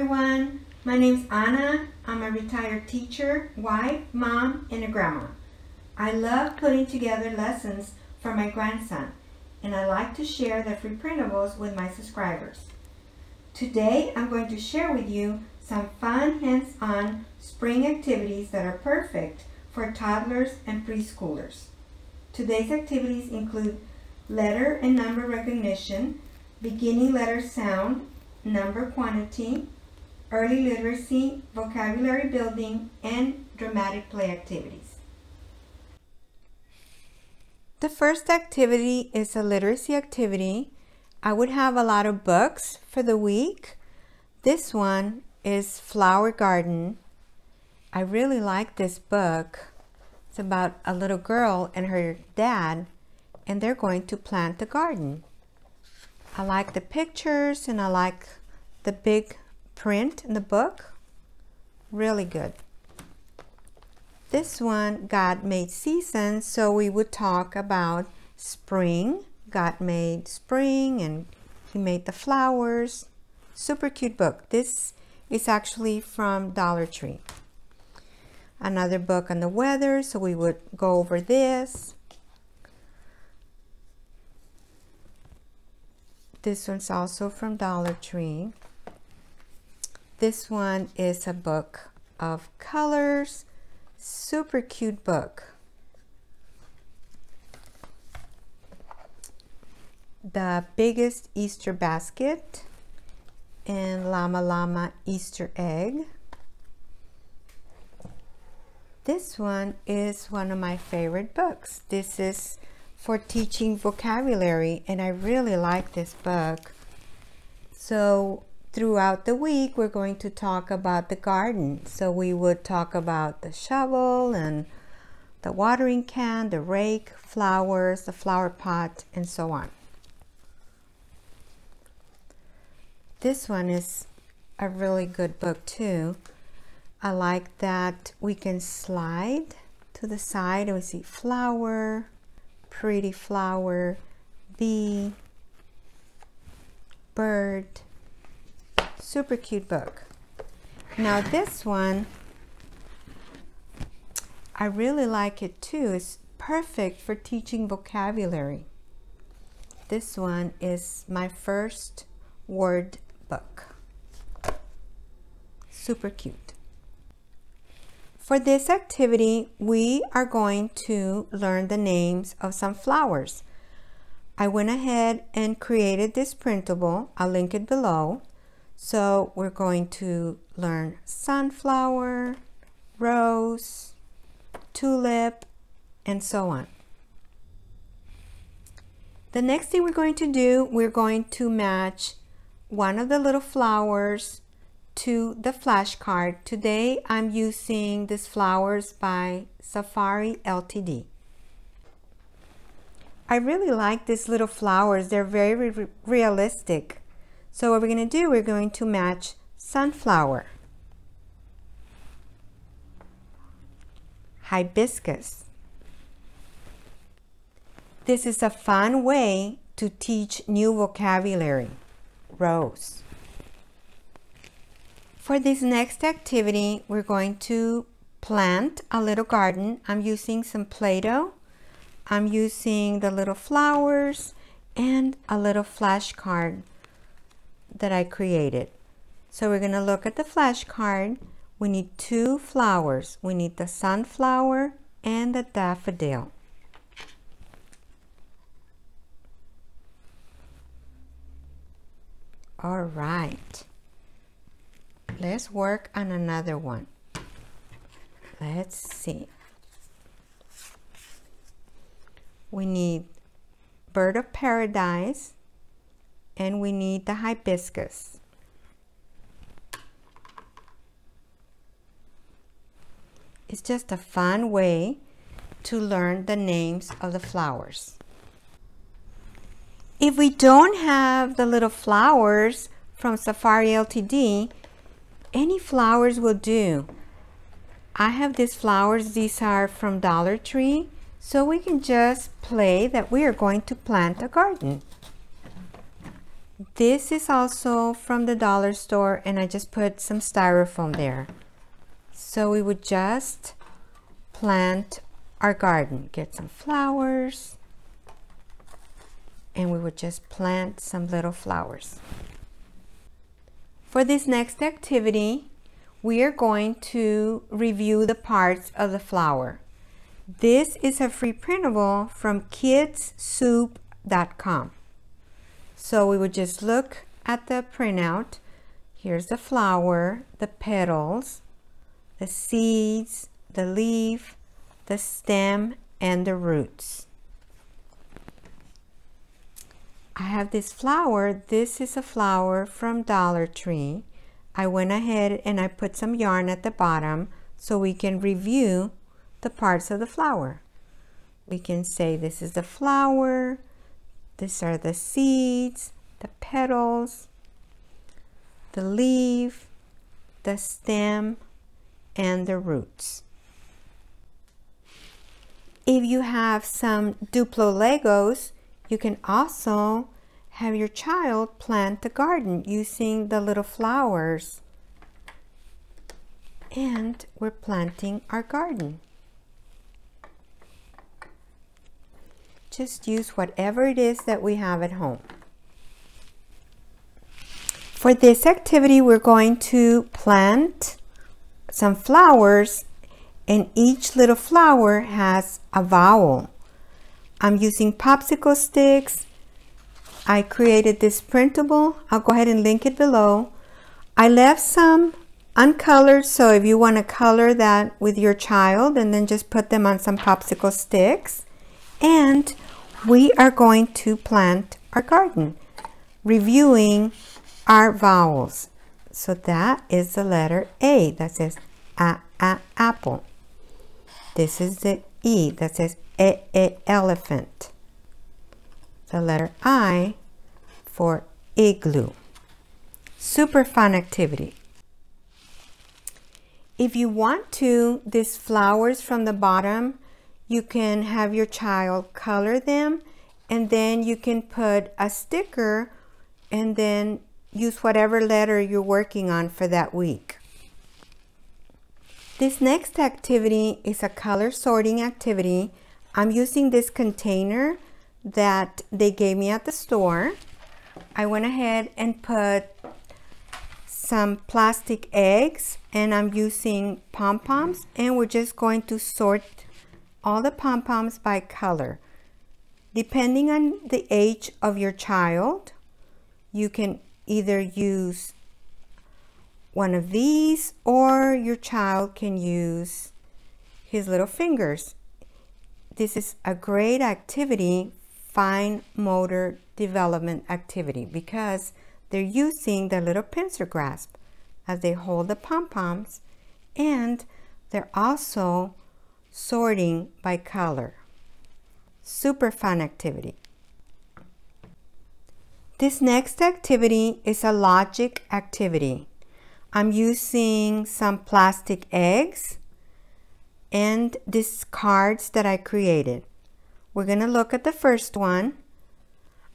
everyone. My name's Anna. I'm a retired teacher, wife, mom, and a grandma. I love putting together lessons for my grandson, and I like to share the free printables with my subscribers. Today, I'm going to share with you some fun hands-on spring activities that are perfect for toddlers and preschoolers. Today's activities include letter and number recognition, beginning letter sound, number quantity, early literacy, vocabulary building, and dramatic play activities. The first activity is a literacy activity. I would have a lot of books for the week. This one is Flower Garden. I really like this book. It's about a little girl and her dad, and they're going to plant a garden. I like the pictures and I like the big print in the book. Really good. This one, God made seasons, so we would talk about spring. God made spring and he made the flowers. Super cute book. This is actually from Dollar Tree. Another book on the weather, so we would go over this. This one's also from Dollar Tree. This one is a book of colors. Super cute book. The biggest Easter basket and Llama Llama Easter egg. This one is one of my favorite books. This is for teaching vocabulary and I really like this book. So throughout the week, we're going to talk about the garden. So we would talk about the shovel and the watering can, the rake, flowers, the flower pot, and so on. This one is a really good book too. I like that we can slide to the side and we see flower, pretty flower, bee, bird, super cute book. Now this one, I really like it too. It's perfect for teaching vocabulary. This one is my first word book. Super cute. For this activity, we are going to learn the names of some flowers. I went ahead and created this printable. I'll link it below. So we're going to learn sunflower, rose, tulip, and so on. The next thing we're going to do, we're going to match one of the little flowers to the flashcard. Today I'm using these flowers by Safari Ltd. I really like these little flowers. They're very re realistic. So what we're going to do, we're going to match sunflower, hibiscus. This is a fun way to teach new vocabulary, rose. For this next activity, we're going to plant a little garden. I'm using some Play-Doh. I'm using the little flowers and a little flashcard that I created. So we're going to look at the flashcard. We need two flowers. We need the sunflower and the daffodil. All right. Let's work on another one. Let's see. We need bird of paradise, and we need the hibiscus. It's just a fun way to learn the names of the flowers. If we don't have the little flowers from Safari Ltd, any flowers will do. I have these flowers, these are from Dollar Tree, so we can just play that we are going to plant a garden. This is also from the dollar store and I just put some styrofoam there. So we would just plant our garden. Get some flowers and we would just plant some little flowers. For this next activity, we are going to review the parts of the flower. This is a free printable from kidssoup.com. So we would just look at the printout. Here's the flower, the petals, the seeds, the leaf, the stem, and the roots. I have this flower. This is a flower from Dollar Tree. I went ahead and I put some yarn at the bottom so we can review the parts of the flower. We can say this is the flower, these are the seeds, the petals, the leaf, the stem, and the roots. If you have some Duplo Legos, you can also have your child plant the garden using the little flowers. And we're planting our garden. Just use whatever it is that we have at home. For this activity, we're going to plant some flowers and each little flower has a vowel. I'm using popsicle sticks. I created this printable. I'll go ahead and link it below. I left some uncolored, so if you want to color that with your child and then just put them on some popsicle sticks. And we are going to plant our garden, reviewing our vowels. So that is the letter A that says a, a, apple. This is the E that says e, e, elephant. The letter I for igloo. Super fun activity. If you want to, these flowers from the bottom, you can have your child color them and then you can put a sticker and then use whatever letter you're working on for that week. This next activity is a color sorting activity. I'm using this container that they gave me at the store. I went ahead and put some plastic eggs and I'm using pom-poms and we're just going to sort all the pom-poms by color. Depending on the age of your child, you can either use one of these or your child can use his little fingers. This is a great activity, fine motor development activity because they're using their little pincer grasp as they hold the pom-poms and they're also sorting by color. Super fun activity. This next activity is a logic activity. I'm using some plastic eggs and these cards that I created. We're going to look at the first one.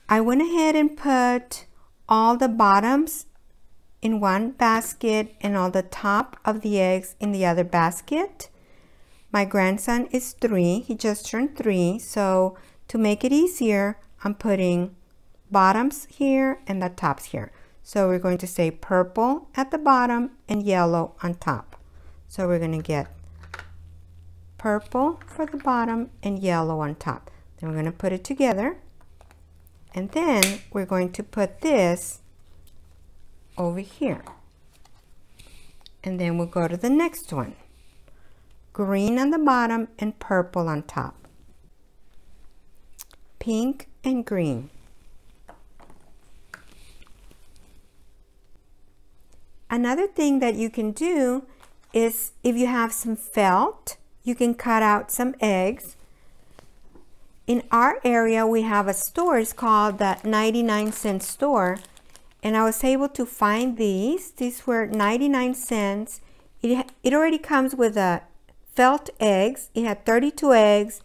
I went ahead and put all the bottoms in one basket and all the top of the eggs in the other basket. My grandson is three. He just turned three. So to make it easier, I'm putting bottoms here and the tops here. So we're going to say purple at the bottom and yellow on top. So we're going to get purple for the bottom and yellow on top. Then we're going to put it together. And then we're going to put this over here. And then we'll go to the next one green on the bottom and purple on top. Pink and green. Another thing that you can do is if you have some felt, you can cut out some eggs. In our area, we have a store, it's called the 99 cent store. And I was able to find these. These were 99 cents. It, it already comes with a felt eggs. It had 32 eggs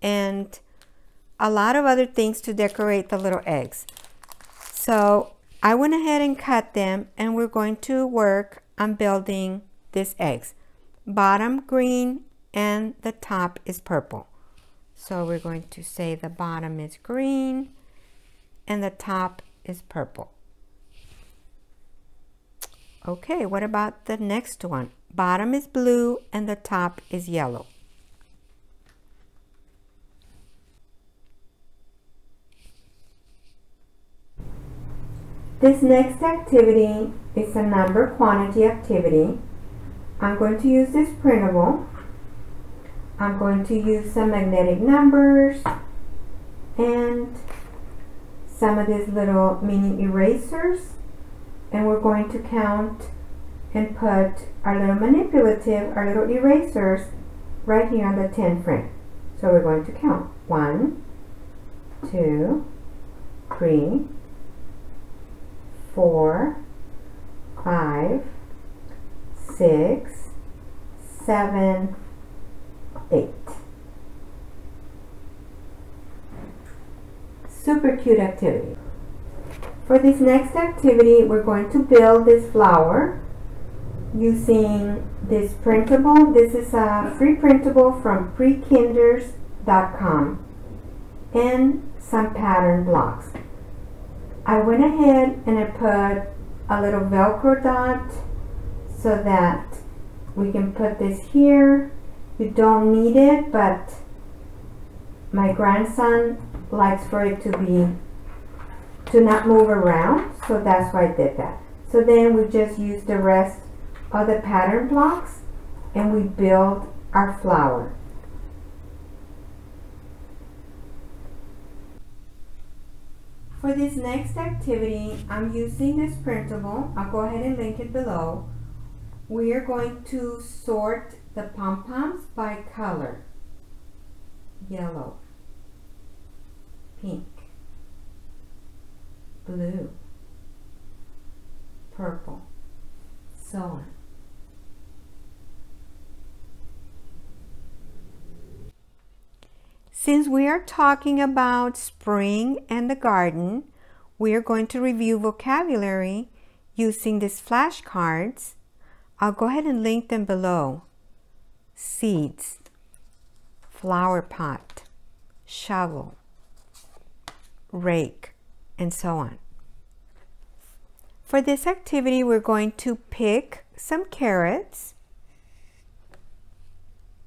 and a lot of other things to decorate the little eggs. So I went ahead and cut them and we're going to work on building these eggs. Bottom green and the top is purple. So we're going to say the bottom is green and the top is purple. Okay, what about the next one? Bottom is blue and the top is yellow. This next activity is a number quantity activity. I'm going to use this printable. I'm going to use some magnetic numbers and some of these little mini erasers and we're going to count and put our little manipulative, our little erasers right here on the 10 frame. So we're going to count. One, two, three, four, five, six, seven, eight. Super cute activity. For this next activity, we're going to build this flower using this printable. This is a free printable from prekinders.com and some pattern blocks. I went ahead and I put a little velcro dot so that we can put this here you don't need it but my grandson likes for it to be to not move around so that's why I did that so then we just use the rest of the pattern blocks and we build our flower For this next activity, I'm using this printable. I'll go ahead and link it below. We are going to sort the pom-poms by color. Yellow, pink, blue, purple, so on. Since we are talking about spring and the garden, we are going to review vocabulary using these flashcards. I'll go ahead and link them below. Seeds, flower pot, shovel, rake, and so on. For this activity, we're going to pick some carrots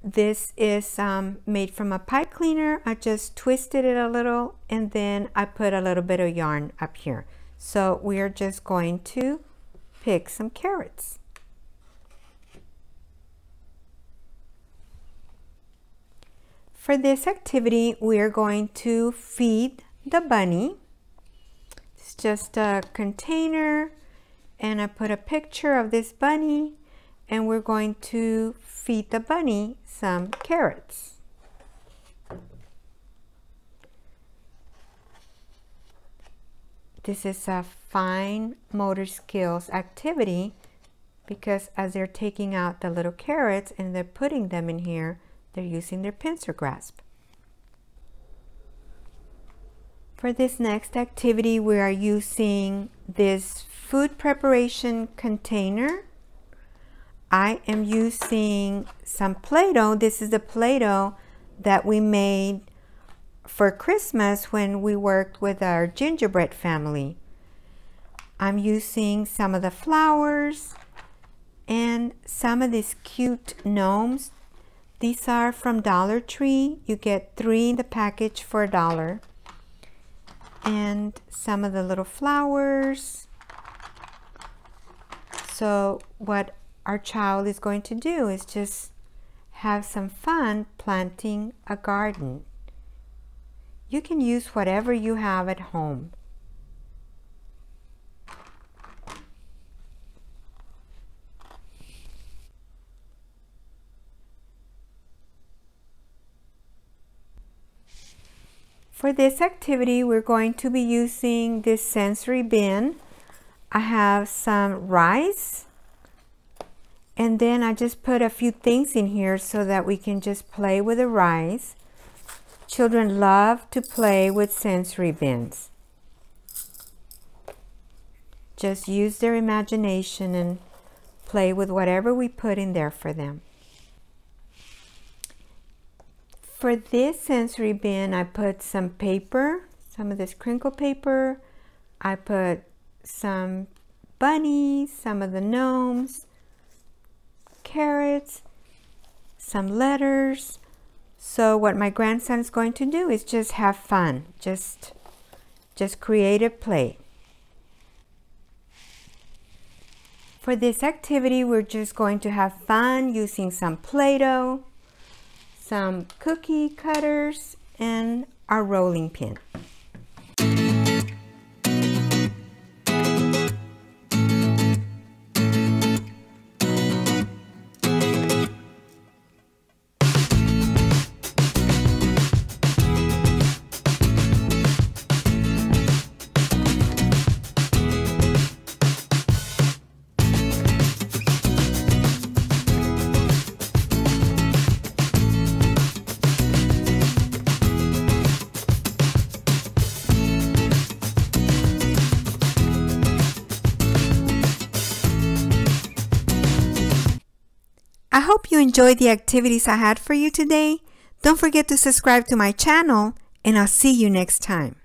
this is um, made from a pipe cleaner. I just twisted it a little and then I put a little bit of yarn up here. So we are just going to pick some carrots. For this activity, we are going to feed the bunny. It's just a container and I put a picture of this bunny and we're going to feed the bunny some carrots. This is a fine motor skills activity because as they're taking out the little carrots and they're putting them in here, they're using their pincer grasp. For this next activity, we are using this food preparation container I am using some Play-Doh. This is the Play-Doh that we made for Christmas when we worked with our gingerbread family. I'm using some of the flowers and some of these cute gnomes. These are from Dollar Tree. You get three in the package for a dollar. And some of the little flowers. So what our child is going to do is just have some fun planting a garden. You can use whatever you have at home. For this activity, we're going to be using this sensory bin. I have some rice, and then I just put a few things in here so that we can just play with the rice. Children love to play with sensory bins. just use their imagination and play with whatever we put in there for them. For this sensory bin, I put some paper, some of this crinkle paper. I put some bunnies, some of the gnomes, carrots, some letters. So what my grandson is going to do is just have fun, just, just creative play. For this activity, we're just going to have fun using some Play-Doh, some cookie cutters, and our rolling pin. You enjoyed the activities I had for you today. Don't forget to subscribe to my channel and I'll see you next time.